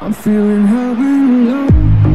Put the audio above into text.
I'm feeling heavy and